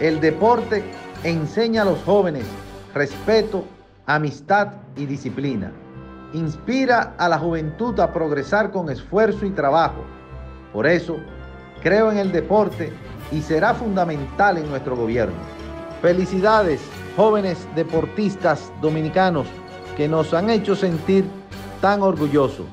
El deporte enseña a los jóvenes respeto, amistad y disciplina. Inspira a la juventud a progresar con esfuerzo y trabajo. Por eso, creo en el deporte y será fundamental en nuestro gobierno. Felicidades, jóvenes deportistas dominicanos que nos han hecho sentir tan orgullosos.